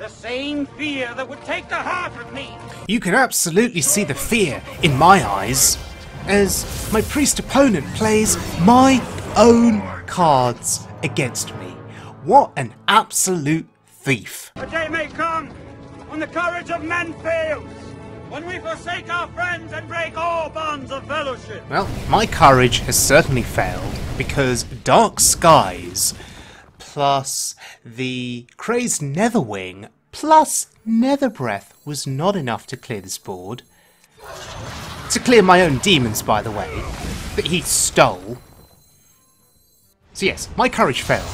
The same fear that would take the heart of me. You can absolutely see the fear in my eyes as my priest opponent plays my own cards against me. What an absolute thief. A day may come when the courage of men fails. When we forsake our friends and break all bonds of fellowship. Well, my courage has certainly failed because Dark Skies plus the Crazed Netherwing plus Nether Breath was not enough to clear this board. To clear my own demons, by the way, that he stole. So yes, my courage failed.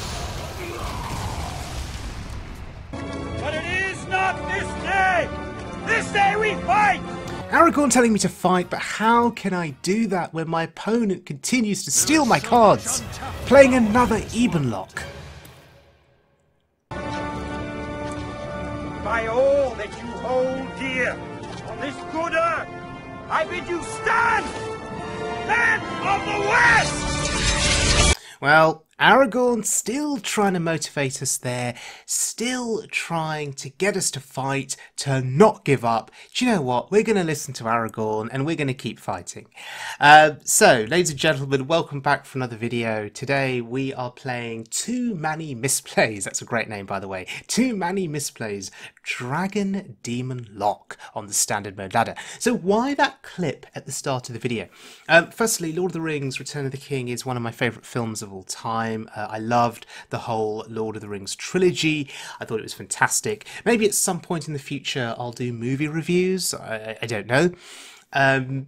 But it is not this day! This day we fight! Aragorn telling me to fight, but how can I do that when my opponent continues to steal my cards? Playing another Ebonlocke. By all that you hold dear on this good earth, I bid you stand! Men of the West! Well, Aragorn still trying to motivate us there, still trying to get us to fight, to not give up. Do you know what? We're going to listen to Aragorn and we're going to keep fighting. Uh, so, ladies and gentlemen, welcome back for another video. Today we are playing Too Many Misplays. That's a great name, by the way. Too Many Misplays. Dragon Demon Lock on the standard mode ladder. So why that clip at the start of the video? Um, firstly, Lord of the Rings Return of the King is one of my favourite films of all time. Uh, I loved the whole Lord of the Rings trilogy. I thought it was fantastic. Maybe at some point in the future I'll do movie reviews. I, I don't know. Um,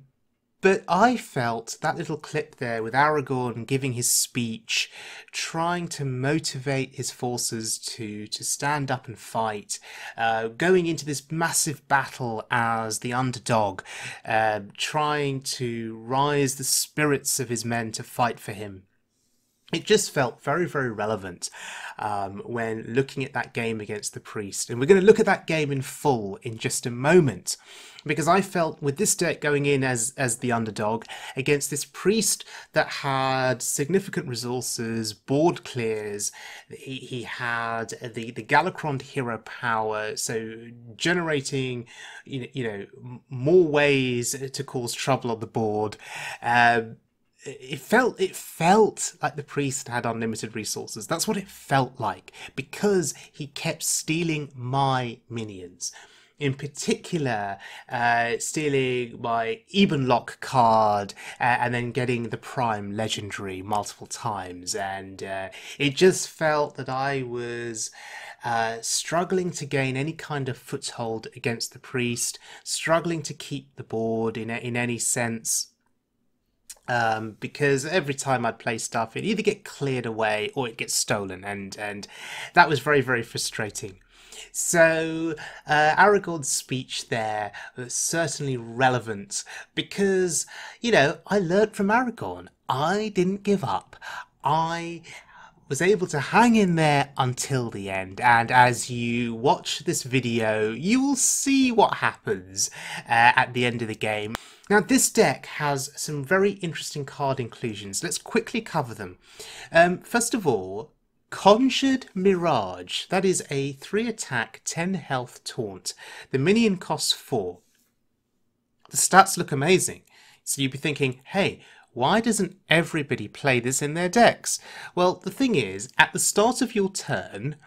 but I felt that little clip there with Aragorn giving his speech, trying to motivate his forces to, to stand up and fight, uh, going into this massive battle as the underdog, uh, trying to rise the spirits of his men to fight for him it just felt very, very relevant um, when looking at that game against the priest. And we're going to look at that game in full in just a moment. Because I felt with this deck going in as, as the underdog against this priest that had significant resources, board clears, he, he had the, the Galakrond hero power, so generating you know, you know more ways to cause trouble on the board. Um, it felt it felt like the priest had unlimited resources. That's what it felt like because he kept stealing my minions. In particular, uh, stealing my Ebonlocke card uh, and then getting the Prime Legendary multiple times, and uh, it just felt that I was. Uh, struggling to gain any kind of foothold against the priest, struggling to keep the board in in any sense, um, because every time I'd play stuff, it either get cleared away or it gets stolen, and and that was very very frustrating. So uh, Aragorn's speech there was certainly relevant because you know I learned from Aragorn. I didn't give up. I was able to hang in there until the end and as you watch this video you will see what happens uh, at the end of the game. Now this deck has some very interesting card inclusions. Let's quickly cover them. Um, first of all, Conjured Mirage. That is a 3 attack, 10 health taunt. The minion costs 4. The stats look amazing. So you'd be thinking, hey, why doesn't everybody play this in their decks? Well, the thing is, at the start of your turn,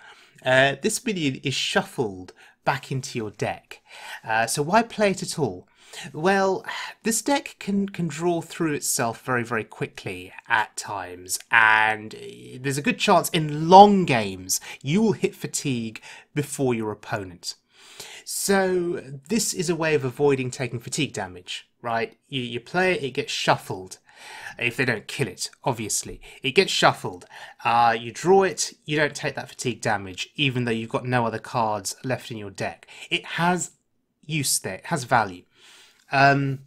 uh, this minion is shuffled back into your deck. Uh, so why play it at all? Well, this deck can, can draw through itself very, very quickly at times, and there's a good chance in long games you will hit fatigue before your opponent. So, this is a way of avoiding taking fatigue damage, right? You, you play it, it gets shuffled. If they don't kill it, obviously. It gets shuffled. Uh, you draw it, you don't take that fatigue damage, even though you've got no other cards left in your deck. It has use there, it has value. Um,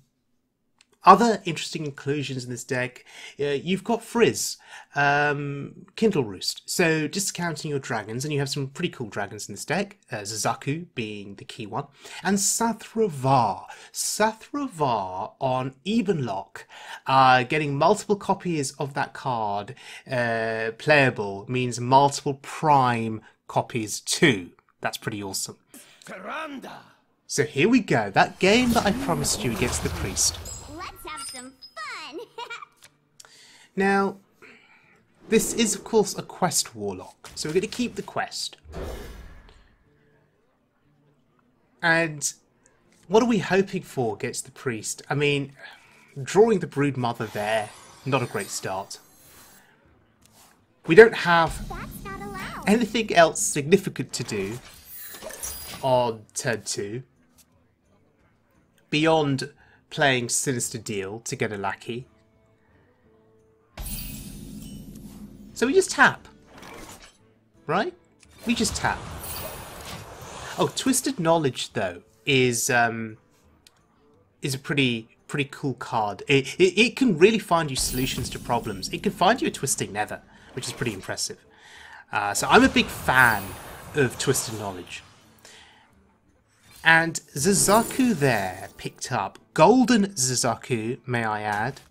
other interesting inclusions in this deck, uh, you've got Frizz, um, Kindleroost. So discounting your dragons, and you have some pretty cool dragons in this deck, uh, Zaku being the key one, and Sathrovarr. Sathrovarr on Ebonlocke, uh, getting multiple copies of that card uh, playable means multiple prime copies too. That's pretty awesome. So here we go, that game that I promised you against the priest. Now, this is of course a quest warlock, so we're going to keep the quest. And what are we hoping for against the priest? I mean, drawing the brood mother there, not a great start. We don't have That's not allowed. anything else significant to do on turn two beyond playing Sinister Deal to get a lackey. So we just tap. Right? We just tap. Oh, Twisted Knowledge though is um is a pretty pretty cool card. It, it it can really find you solutions to problems. It can find you a Twisting Nether, which is pretty impressive. Uh, so I'm a big fan of Twisted Knowledge. And Zzeraku there picked up Golden Zzeraku, may I add.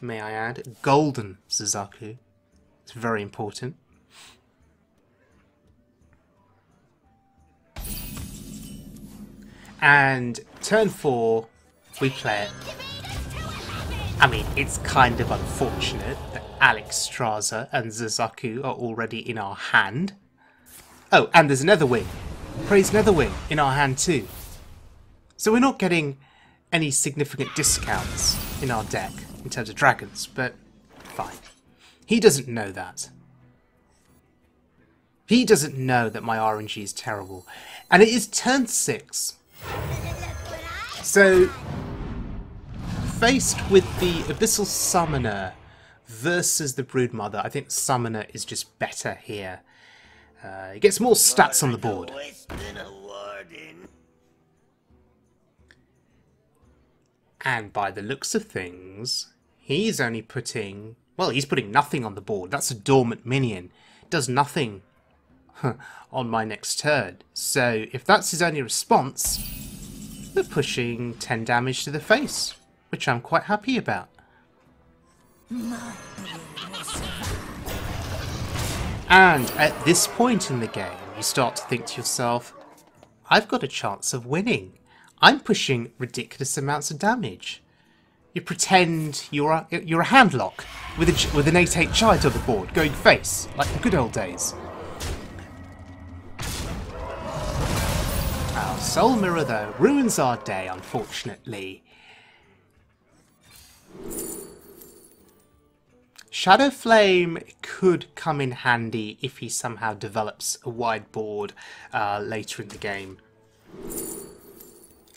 May I add, Golden Zzeraku. It's very important. And turn four, we play it. I mean, it's kind of unfortunate that Alexstrasza and Zzeraku are already in our hand. Oh, and there's Netherwing. Praise Netherwing in our hand too. So we're not getting any significant discounts in our deck in terms of dragons, but fine. He doesn't know that. He doesn't know that my RNG is terrible. And it is turn six. So, faced with the Abyssal Summoner versus the Broodmother, I think Summoner is just better here. Uh, he gets more stats on the board. And by the looks of things, he's only putting... Well, he's putting nothing on the board. That's a dormant minion. Does nothing on my next turn. So if that's his only response, we're pushing 10 damage to the face, which I'm quite happy about. And at this point in the game, you start to think to yourself, I've got a chance of winning. I'm pushing ridiculous amounts of damage. You pretend you're a, you're a handlock with, a, with an 8-8 giant on the board, going face, like the good old days. Our Soul Mirror, though, ruins our day, unfortunately. Shadow Flame could come in handy if he somehow develops a wide board uh, later in the game.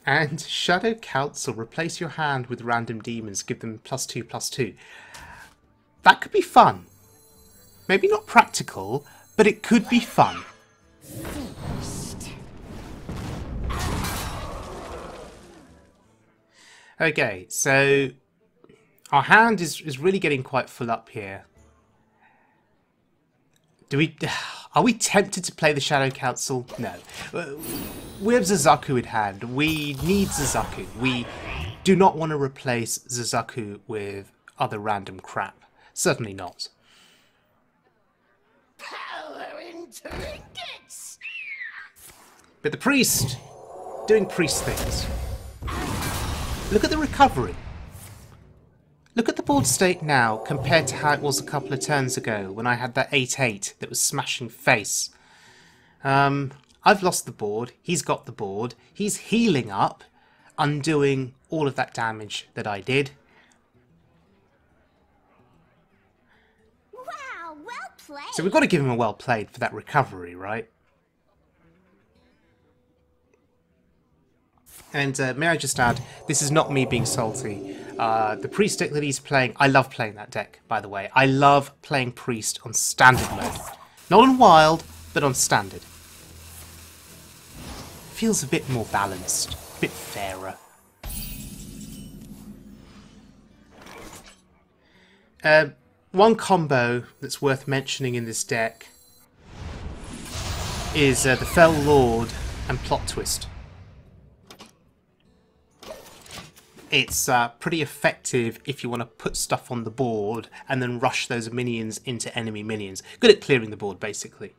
And Shadow Council, replace your hand with random demons, give them plus two, plus two. That could be fun. Maybe not practical, but it could be fun. Okay, so our hand is, is really getting quite full up here. Do we... Oh, Are we tempted to play the Shadow Council? No. Uh, We have Zzeraku in hand. We need Zzeraku. We do not want to replace Zzeraku with other random crap. Certainly not. Power in trinkets! But the priest, doing priest things. Look at the recovery. Look at the board state now compared to how it was a couple of turns ago when I had that 8-8 that was smashing face. Um, I've lost the board, he's got the board, he's healing up, undoing all of that damage that I did. Wow, well played. So we've got to give him a well played for that recovery, right? And uh, may I just add, this is not me being salty. Uh, the priest deck that he's playing, I love playing that deck, by the way. I love playing priest on standard mode. Not on wild, but on standard. Feels a bit more balanced, a bit fairer. Uh, one combo that's worth mentioning in this deck is uh, the Fel Lord and Plot Twist. It's uh, pretty effective if you want to put stuff on the board and then rush those minions into enemy minions. Good at clearing the board, basically.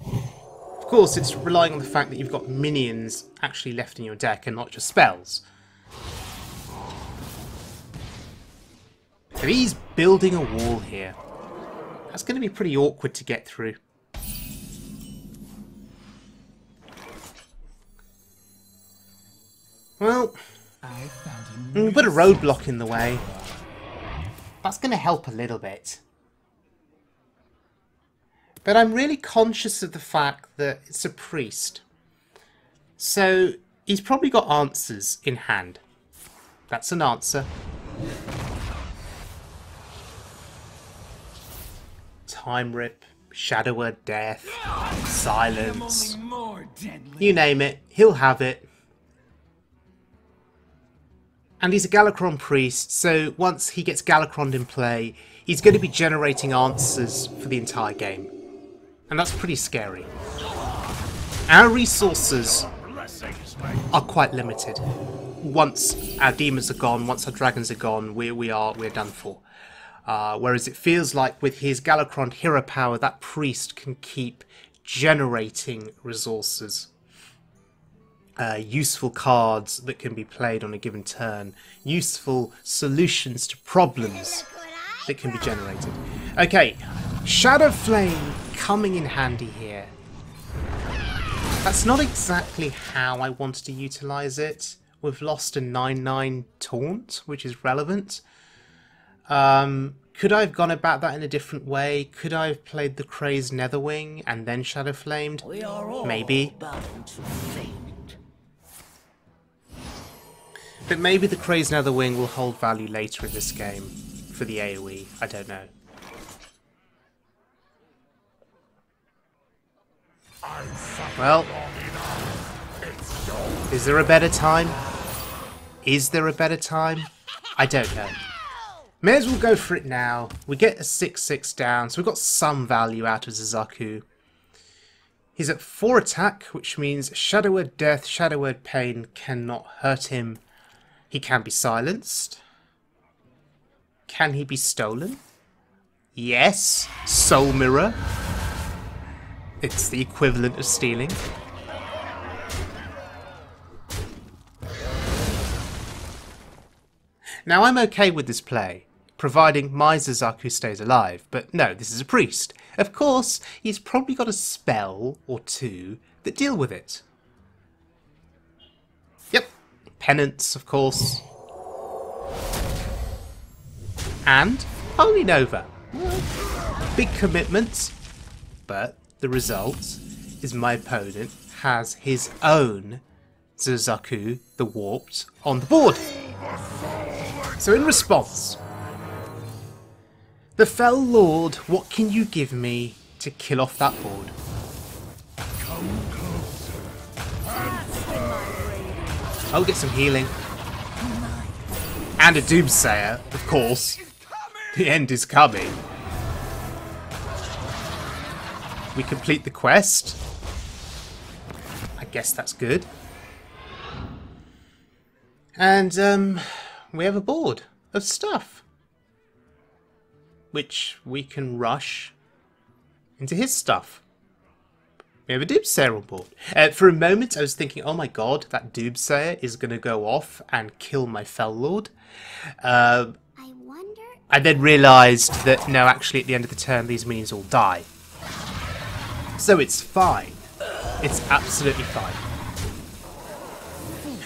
Of course, it's relying on the fact that you've got minions actually left in your deck and not just spells. So he's building a wall here. That's going to be pretty awkward to get through. Well, we put a roadblock in the way. That's going to help a little bit. But I'm really conscious of the fact that it's a priest. So he's probably got answers in hand. That's an answer. Time Rip, Shadow Word Death, Silence. You name it, he'll have it. And he's a Galakrond priest, so once he gets Galakrond in play, he's going to be generating answers for the entire game. And that's pretty scary. Our resources are quite limited. Once our demons are gone, once our dragons are gone, we, we are we're done for. Uh, whereas it feels like with his Galakrond hero power, that priest can keep generating resources. Uh, useful cards that can be played on a given turn. Useful solutions to problems that can be generated. Okay, Shadow Flame coming in handy here. That's not exactly how I wanted to utilise it. We've lost a 9-9 taunt, which is relevant. Um, could I have gone about that in a different way? Could I have played the Crazed Netherwing and then Shadow Flamed? Maybe. But maybe the Crazed Netherwing will hold value later in this game for the AoE. I don't know. Well, is there a better time? Is there a better time? I don't know. May as well go for it now. We get a 6-6 down, so we've got some value out of Zzeraku. He's at 4 attack, which means Shadow Word Death, Shadow Word Pain cannot hurt him. He can be silenced. Can he be stolen? Yes. Soul Mirror. It's the equivalent of stealing. Now I'm okay with this play, providing my Zzeraku stays alive, but no, this is a priest. Of course, he's probably got a spell or two that deal with it. Penance, of course. And Holy Nova. Big commitments, but the result is my opponent has his own Zzeraku, the Warped, on the board. So in response, the Fel Lord, what can you give me to kill off that board? I'll get some healing. And a Doomsayer, of course. The end is coming. We complete the quest. I guess that's good. And, um, we have a board of stuff. Which we can rush into his stuff. We have a Doomsayer on board. Uh, for a moment, I was thinking, oh my god, that Doomsayer is going to go off and kill my Fel Lord. Uh, I wonder. I then realised that, no, actually, at the end of the turn, these minions all die. So it's fine. It's absolutely fine.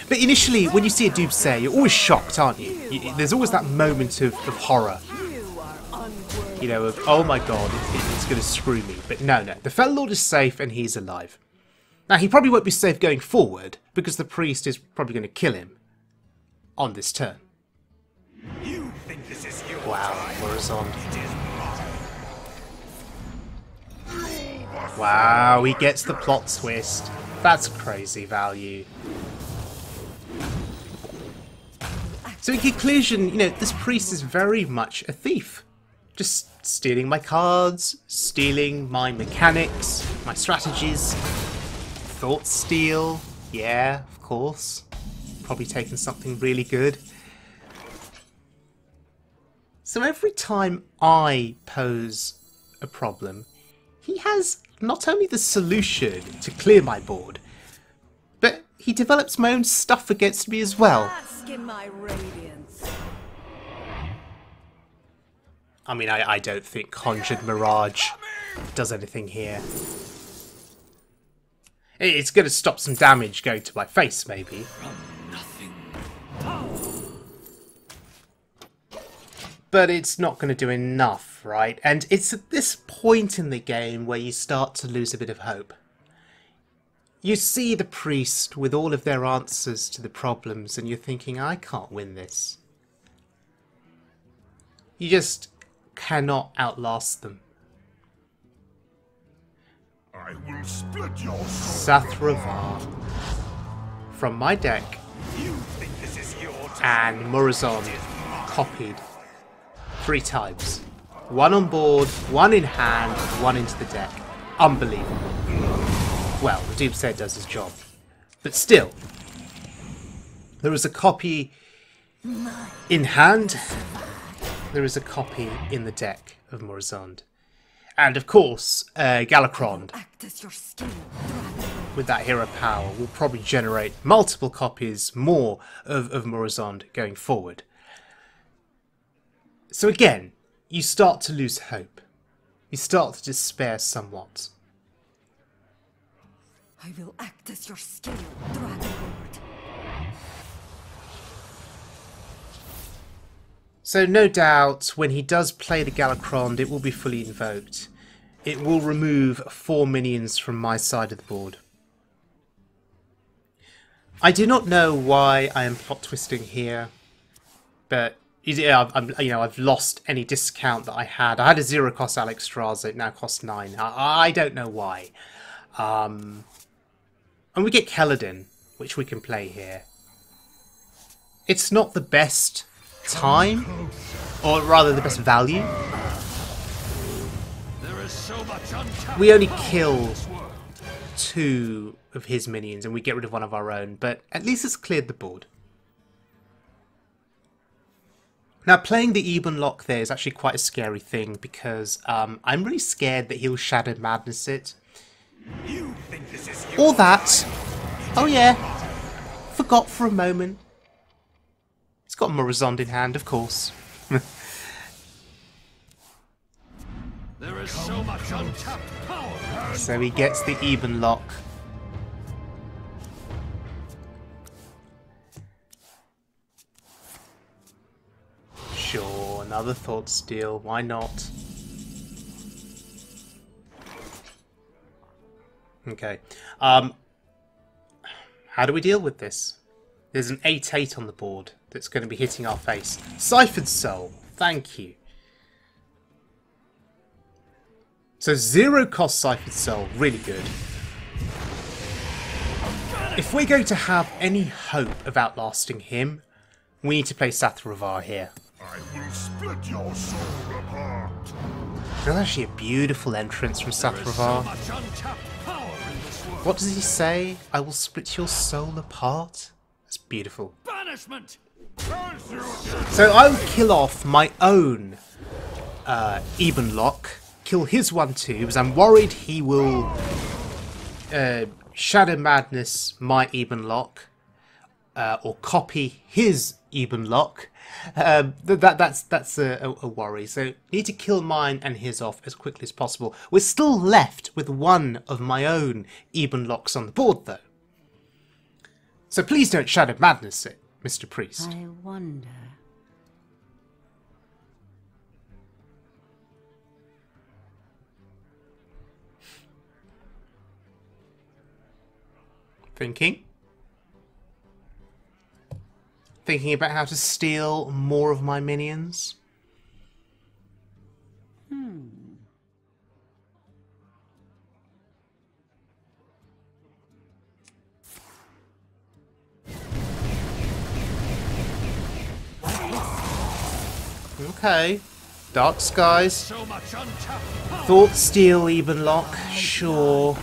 But initially, when you see a Doomsayer, you're always shocked, aren't you? you there's always that moment of, of horror. You know, of, oh my god, it, it, it's going to screw me. But no, no. The Fel Lord is safe and he's alive. Now, he probably won't be safe going forward, because the priest is probably going to kill him on this turn. You think this is your Wow, time? Horizon. It is mine. Wow, he gets the plot twist. That's crazy value. So in conclusion, you know, this priest is very much a thief. Just stealing my cards, stealing my mechanics, my strategies. Thought steal, yeah, of course. Probably taking something really good. So every time I pose a problem, he has not only the solution to clear my board, but he develops my own stuff against me as well. I mean, I, I don't think Conjured Mirage does anything here. It's going to stop some damage going to my face, maybe. But it's not going to do enough, right? And it's at this point in the game where you start to lose a bit of hope. You see the priest with all of their answers to the problems, and you're thinking, I can't win this. You just cannot outlast them. I will split your from my deck You think this is your and Murozond copied three times. One on board, one in hand, one into the deck. Unbelievable. Well, the Doomsayer does his job. But still, there is a copy in hand, there is a copy in the deck of Murozond. And of course, uh, Galakrond, Act as your skin, Dragonlord. with that hero power will probably generate multiple copies more of, of Murozond going forward. So again, you start to lose hope. You start to despair somewhat. I will act as your skin, Dragonlord. So no doubt, when he does play the Galakrond, it will be fully invoked. It will remove four minions from my side of the board. I do not know why I am plot twisting here, but yeah, I'm, you know, I've lost any discount that I had. I had a zero cost Alexstrasza, it now costs nine. I, I don't know why. Um, and we get Keladin, which we can play here. It's not the best time, or rather the best value. There is so much untapped We only kill two of his minions and we get rid of one of our own, but at least it's cleared the board. Now, playing the Ebonlocke there is actually quite a scary thing because um, I'm really scared that he'll Shadow Madness it. You think this is your Or that. Oh, yeah. Forgot for a moment. Got Murozond in hand, of course. There is so much untapped power. So he gets the even Lock. Sure, another thought steal, why not? Okay. Um how do we deal with this? There's an 8-8 on the board that's going to be hitting our face. Siphoned Soul, thank you. So zero cost Siphoned Soul, really good. If we're going to have any hope of outlasting him, we need to play Sathrovarr here. I will split your soul apart. That's actually a beautiful entrance from Sathrovarr. much untapped power in this world. What does he say? I will split your soul apart? That's beautiful. Banishment. So I will kill off my own uh, Ebonlocke, kill his one too, because I'm worried he will uh, Shadow Madness my Ebonlocke, uh, or copy his Ebonlocke. Um, that that's that's a, a, worry. So need to kill mine and his off as quickly as possible. We're still left with one of my own Ebonlockes on the board though. So please don't Shadow Madness it, Mr. Priest. I wonder. Thinking. Thinking about how to steal more of my minions. Hmm. Okay. Dark Skies. Thought Steal Even Lock. Sure.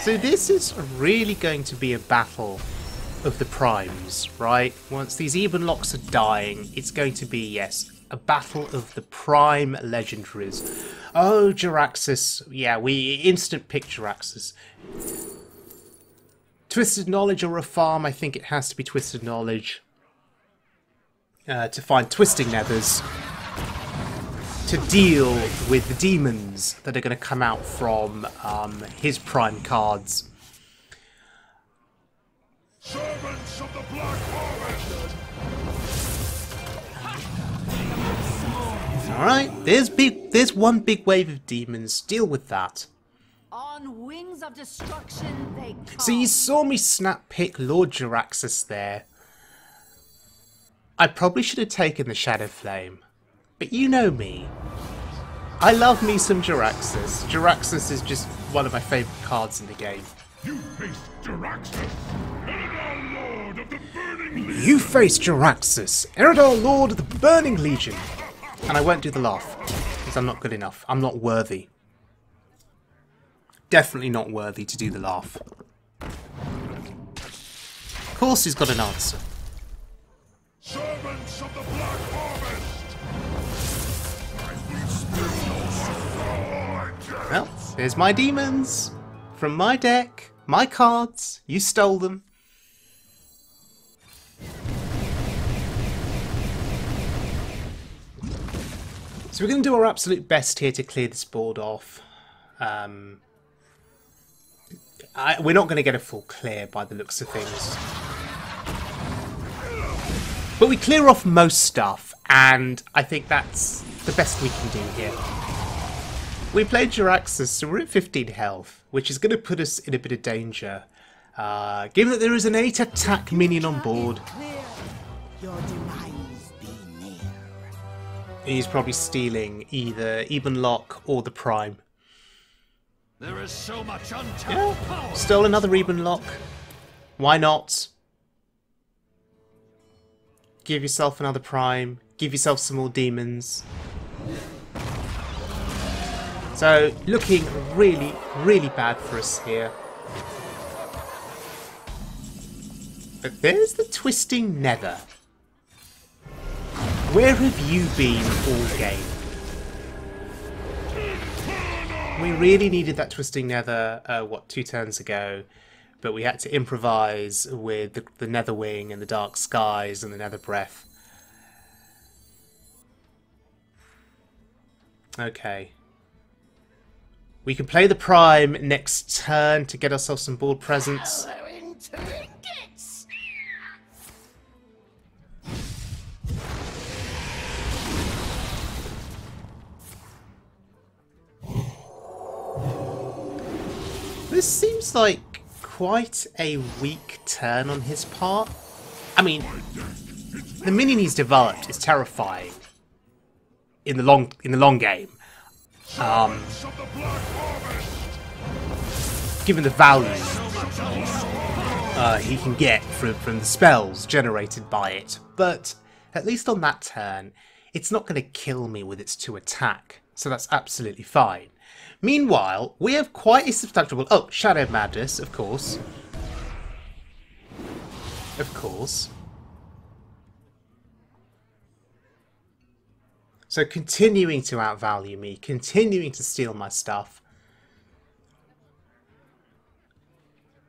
So this is really going to be a battle of the primes, right? Once these even locks are dying, it's going to be, yes, a battle of the prime legendaries. Oh, Jaraxxus. Yeah, we instant pick Jaraxxus. Twisted Knowledge or a farm, I think it has to be Twisted Knowledge. Uh, to find Twisting Nethers. To deal with the demons that are going to come out from um, his prime cards. Servants of the Black Harvest! Alright, there's big there's one big wave of demons. Deal with that. On wings of destruction, they come. So you saw me snap pick Lord Jaraxxus there. I probably should have taken the Shadow Flame. But you know me. I love me some Jaraxxus. Jaraxxus is just one of my favourite cards in the game. You face Jaraxxus, Eredar Lord of the Burning Legion! You face Jaraxxus, Eredar Lord of the Burning Legion. And I won't do the laugh, because I'm not good enough. I'm not worthy. Definitely not worthy to do the laugh. Of course he's got an answer. Servants of the Black Harvest! I will spill no Well, here's my demons. From my deck, my cards. You stole them. So we're going to do our absolute best here to clear this board off. Um, I, we're not going to get a full clear by the looks of things. But we clear off most stuff, and I think that's the best we can do here. We played Jaraxxus, so we're at 15 health, which is going to put us in a bit of danger. Uh, given that there is an 8 attack minion on board, Your be near. he's probably stealing either Even Lock or the Prime. There is so much untapped Yeah, power! stole another Ebonlocke. Why not? Give yourself another Prime. Give yourself some more demons. So, looking really, really bad for us here. But there's the Twisting Nether. Where have you been all game? We really needed that Twisting Nether, uh, what, two turns ago, but we had to improvise with the, the Netherwing and the Dark Skies and the Nether Breath. Okay. We can play the Prime next turn to get ourselves some board presence. This seems like quite a weak turn on his part. I mean, the minion he's developed is terrifying in the long in the long game. Um, given the value uh, he can get from, from the spells generated by it. But at least on that turn, it's not going to kill me with its two attack, so that's absolutely fine. Meanwhile, we have quite a substantial... Oh, Shadow Madness, of course. Of course. So continuing to outvalue me, continuing to steal my stuff.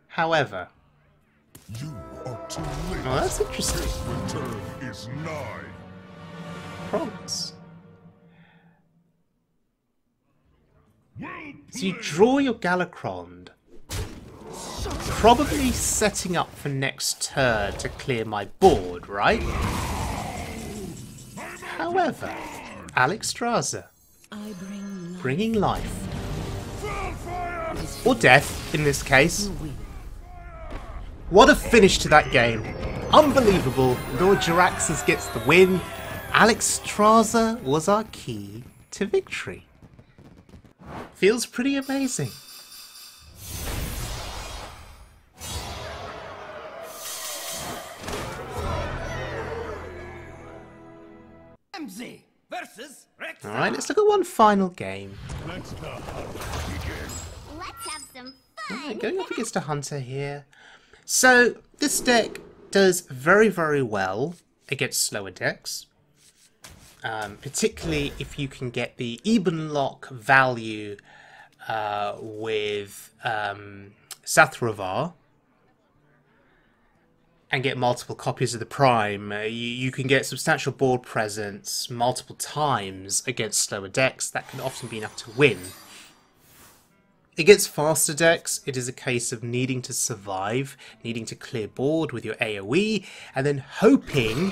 However, You are too late. oh, that's interesting. Return is nigh. Promise. So you draw your Galakrond, probably setting up for next turn to clear my board, right? However, Alexstrasza, bring bringing life, or death in this case. What a finish to that game. Unbelievable. Lord Jaraxxus gets the win. Alexstrasza was our key to victory. Feels pretty amazing. MZ versus Rex. Alright, let's look at one final game. Let's the hunt begin. Let's have some Alright, fun. going up against a hunter here. So this deck does very, very well against slower decks. Um, particularly if you can get the Ebonlocke value uh, with um, Sathrovarr and get multiple copies of the Prime, uh, you, you can get substantial board presence multiple times against slower decks. That can often be enough to win. Against faster decks, it is a case of needing to survive, needing to clear board with your AoE, and then hoping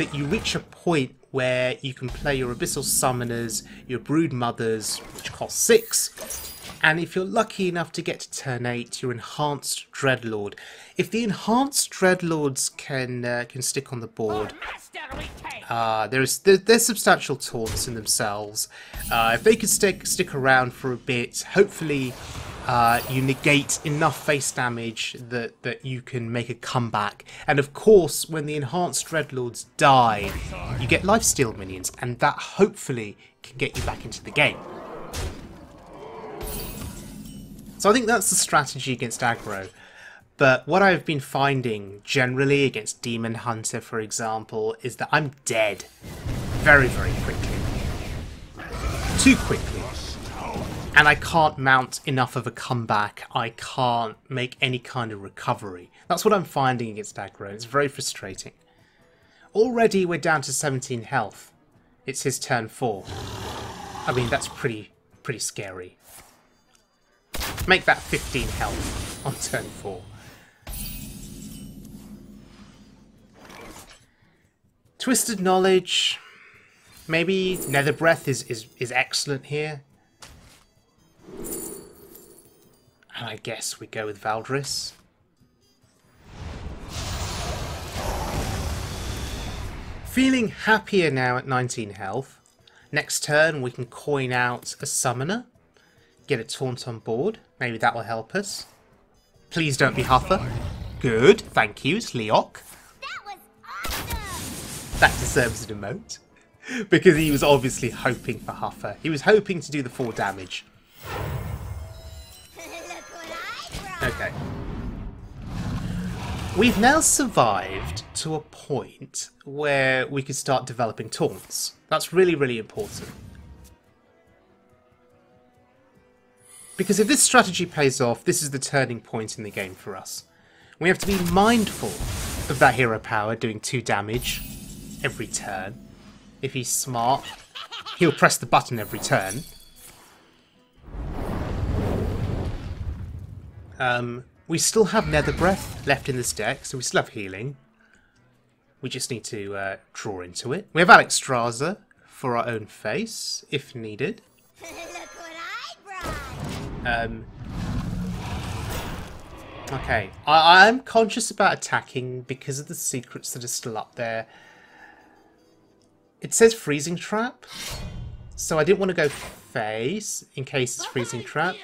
that you reach a point where you can play your Abyssal Summoners, your Brood Mothers, which cost 6, and if you're lucky enough to get to turn 8, your Enhanced Dreadlord. If the Enhanced Dreadlords can uh, can stick on the board, uh, there's there, there's substantial taunts in themselves. Uh, if they can stick stick around for a bit, hopefully uh, you negate enough face damage that that you can make a comeback. And of course, when the enhanced dreadlords die, you get lifesteal minions, and that hopefully can get you back into the game. So I think that's the strategy against aggro. But what I've been finding generally against Demon Hunter, for example, is that I'm dead very, very quickly. Too quickly. And I can't mount enough of a comeback. I can't make any kind of recovery. That's what I'm finding against aggro. It's very frustrating. Already we're down to 17 health. It's his turn 4. I mean, that's pretty, pretty scary. Make that 15 health on turn 4. Twisted Knowledge. Maybe Nether Breath is, is, is excellent here. And I guess we go with Valdris. Feeling happier now at 19 health. Next turn we can coin out a summoner. Get a taunt on board. Maybe that will help us. Please don't be Huffer. Good, thank you, it's Leok. That was awesome! That deserves an emote. Because he was obviously hoping for Huffer. He was hoping to do the 4 damage. Look what I! Okay. We've now survived to a point where we can start developing taunts. That's really, really important. Because if this strategy pays off, this is the turning point in the game for us. We have to be mindful of that hero power doing 2 damage every turn. If he's smart, he'll press the button every turn. Um, we still have Nether Breath left in this deck, so we still have healing. We just need to uh, draw into it. We have Alexstrasza for our own face, if needed. Um, okay, I I'm conscious about attacking because of the secrets that are still up there. It says Freezing Trap, so I didn't want to go face in case it's Freezing Trap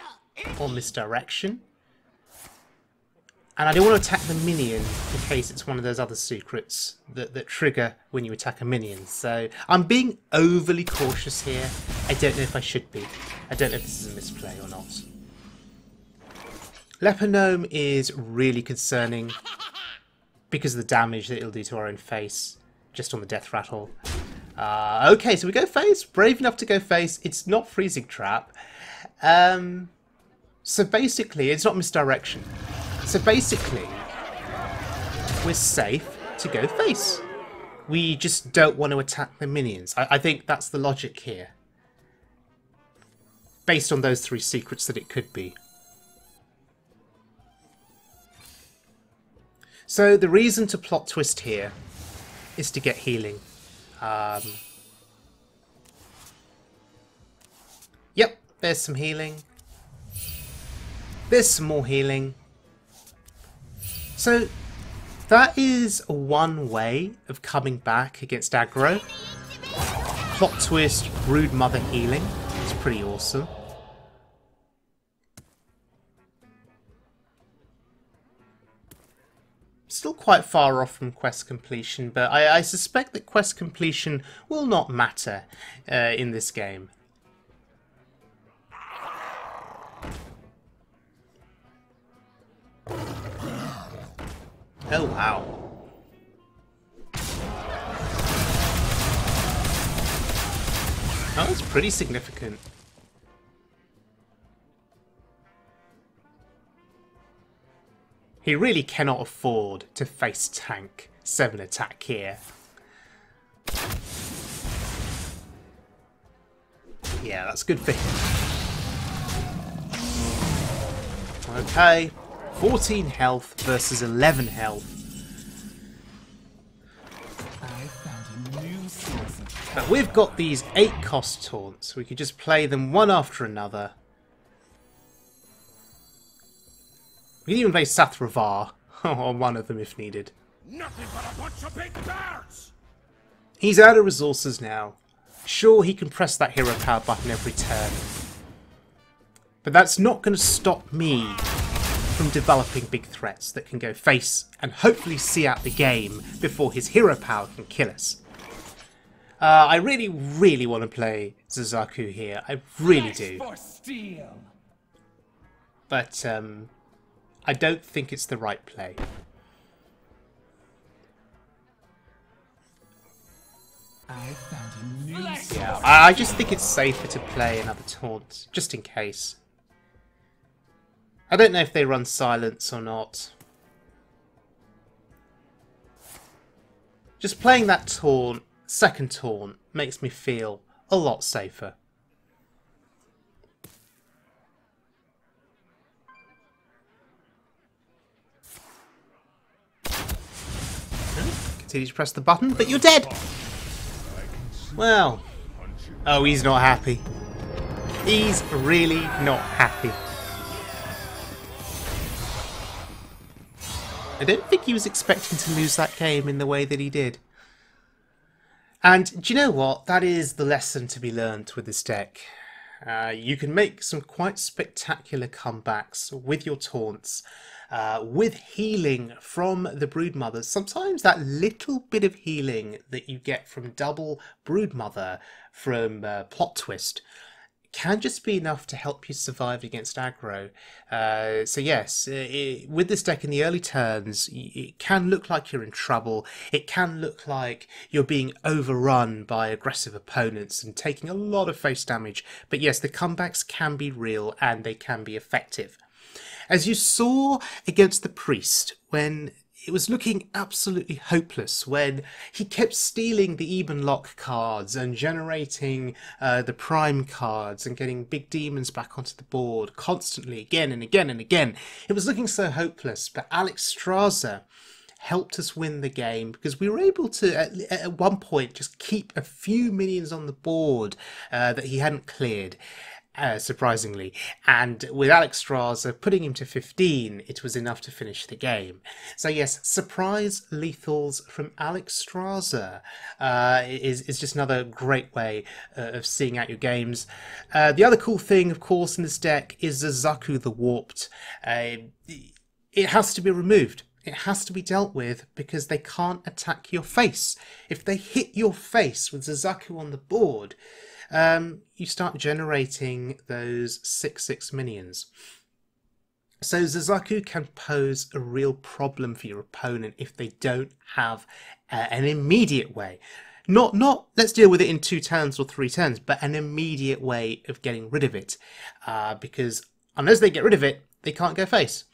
or Misdirection. And I don't want to attack the minion in case it's one of those other secrets that, that trigger when you attack a minion. So I'm being overly cautious here. I don't know if I should be. I don't know if this is a misplay or not. Leper is really concerning because of the damage that it'll do to our own face just on the death rattle. Uh, okay, so we go face. Brave enough to go face. It's not freezing trap. Um, so basically, it's not misdirection. So basically, we're safe to go face. We just don't want to attack the minions. I, I think that's the logic here. Based on those three secrets that it could be. So the reason to plot twist here is to get healing. Um, yep, there's some healing. There's some more healing. So that is one way of coming back against aggro. Plot twist, Brood Mother healing. It's pretty awesome. Still quite far off from quest completion, but I, I suspect that quest completion will not matter uh, in this game. Oh, wow. Oh, that's pretty significant. He really cannot afford to face tank 7 attack here. Yeah, that's good for him. Okay, 14 health versus 11 health. But we've got these 8 cost taunts. We could just play them one after another. We can even play Sathrovarr on one of them if needed. Nothing but a bunch of big birds! He's out of resources now. Sure, he can press that hero power button every turn. But that's not going to stop me from developing big threats that can go face and hopefully see out the game before his hero power can kill us. Uh, I really, really want to play Zzeraku here. I really do. But um, I don't think it's the right play. I found a new Yeah, I, I just think it's safer to play another taunt, just in case. I don't know if they run silence or not. Just playing that taunt, second taunt, makes me feel a lot safer. Continue to press the button, but you're dead! Well, oh, he's not happy. He's really not happy. I don't think he was expecting to lose that game in the way that he did. And do you know what? That is the lesson to be learned with this deck. Uh, you can make some quite spectacular comebacks with your taunts, uh, with healing from the Broodmother. Sometimes that little bit of healing that you get from double Broodmother from uh, Plot Twist can just be enough to help you survive against aggro. Uh, so yes, it, with this deck in the early turns, it can look like you're in trouble. It can look like you're being overrun by aggressive opponents and taking a lot of face damage. But yes, the comebacks can be real and they can be effective. As you saw against the priest when it was looking absolutely hopeless when he kept stealing the Ebonlocke cards and generating uh, the Prime cards and getting big demons back onto the board constantly, again and again and again. It was looking so hopeless, but Alexstrasza helped us win the game because we were able to at, at one point just keep a few minions on the board uh, that he hadn't cleared uh, surprisingly. And with Alexstrasza putting him to 15, it was enough to finish the game. So yes, surprise lethals from Alexstrasza uh, is, is just another great way uh, of seeing out your games. Uh, the other cool thing, of course, in this deck is Zzeraku the Warped. Uh, it has to be removed it has to be dealt with because they can't attack your face. If they hit your face with Zzeraku on the board, um, you start generating those 6-6 minions. So Zzeraku can pose a real problem for your opponent if they don't have uh, an immediate way. Not, not let's deal with it in two turns or three turns, but an immediate way of getting rid of it. Uh, because unless they get rid of it, they can't go face.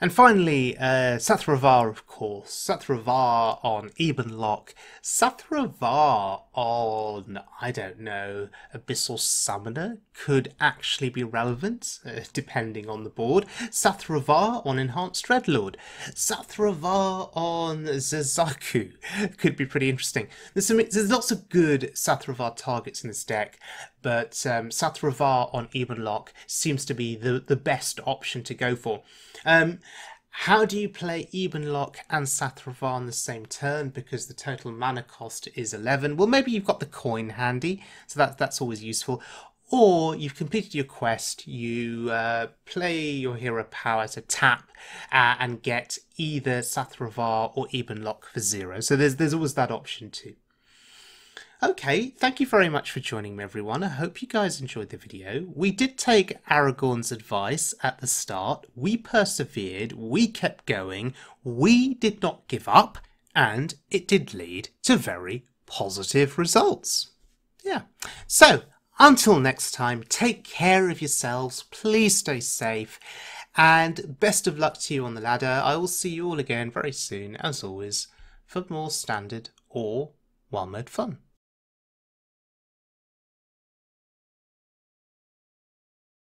And finally, uh, Sathrovarr, of course. Sathrovarr on Ebonlocke. Sathravar on, I don't know, Abyssal Summoner could actually be relevant, uh, depending on the board. Sathrovarr on Enhanced Dreadlord. Sathrovarr on Zzeraku could be pretty interesting. There's, some, there's lots of good Sathrovarr targets in this deck, but um, Sathrovarr on Ebonlocke seems to be the, the best option to go for. Um, how do you play Ebonlocke and Sathrovarr on the same turn because the total mana cost is 11? Well, maybe you've got the coin handy, so that, that's always useful. Or you've completed your quest, you uh, play your hero power to tap uh, and get either Sathrovarr or Ebonlocke for zero. So there's, there's always that option too. Okay, thank you very much for joining me everyone. I hope you guys enjoyed the video. We did take Aragorn's advice at the start. We persevered, we kept going, we did not give up, and it did lead to very positive results. Yeah. So, until next time, take care of yourselves, please stay safe, and best of luck to you on the ladder. I will see you all again very soon, as always, for more standard or one mode fun.